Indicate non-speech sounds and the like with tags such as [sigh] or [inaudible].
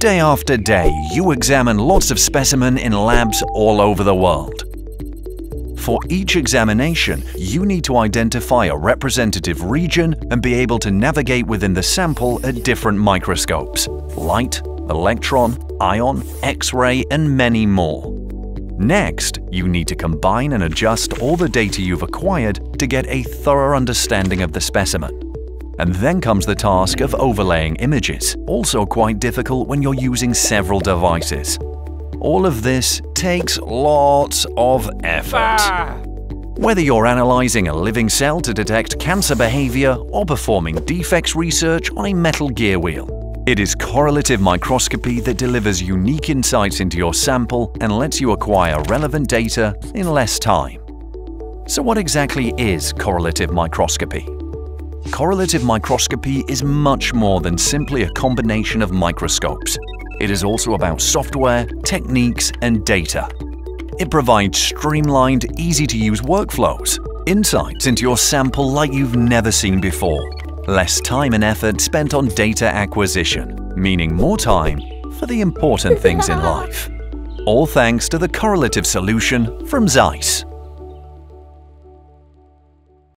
Day after day, you examine lots of specimen in labs all over the world. For each examination, you need to identify a representative region and be able to navigate within the sample at different microscopes – light, electron, ion, X-ray and many more. Next, you need to combine and adjust all the data you've acquired to get a thorough understanding of the specimen. And then comes the task of overlaying images, also quite difficult when you're using several devices. All of this takes lots of effort. Ah. Whether you're analyzing a living cell to detect cancer behavior or performing defects research on a metal gear wheel, it is correlative microscopy that delivers unique insights into your sample and lets you acquire relevant data in less time. So what exactly is correlative microscopy? Correlative microscopy is much more than simply a combination of microscopes. It is also about software, techniques and data. It provides streamlined, easy-to-use workflows, insights into your sample like you've never seen before, Less time and effort spent on data acquisition, meaning more time for the important things in [laughs] life. All thanks to the correlative solution from Zeiss.